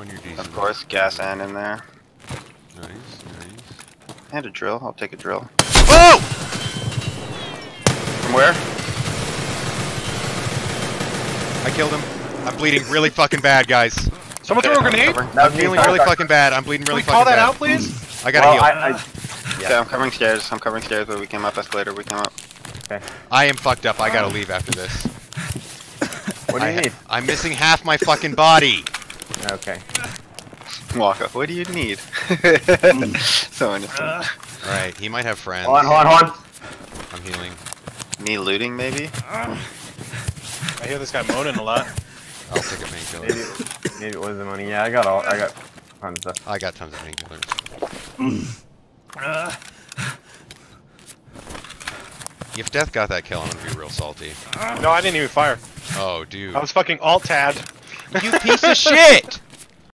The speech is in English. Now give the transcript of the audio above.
One your diesel. Of course, gas and in there. Nice, nice. And a drill. I'll take a drill. Whoa! From where? I killed him. I'm bleeding really fucking bad, guys. Someone threw a grenade? Covering. I'm feeling really fucking bad. I'm bleeding Can really we call fucking that bad. out, please? I gotta Well, heal. I, I, Okay, I'm covering stairs. I'm covering stairs where we came up. Escalator, we came up. Okay. I am fucked up. I gotta leave after this. what do you ha- need? I'm missing half my fucking body. Okay. Walk up. What do you need? so innocent. Alright, he might have friends. Hold on, hold on, hold on. I'm healing. Me looting, maybe? I hear this guy moaning a lot. I'll take a painkiller. Maybe, maybe it was the money. Yeah, I got all. I got tons of stuff. I got tons of painkillers. If Death got that kill, I'm gonna be real salty. No, I didn't even fire. Oh, dude. I was fucking alt tabbed. You piece of shit!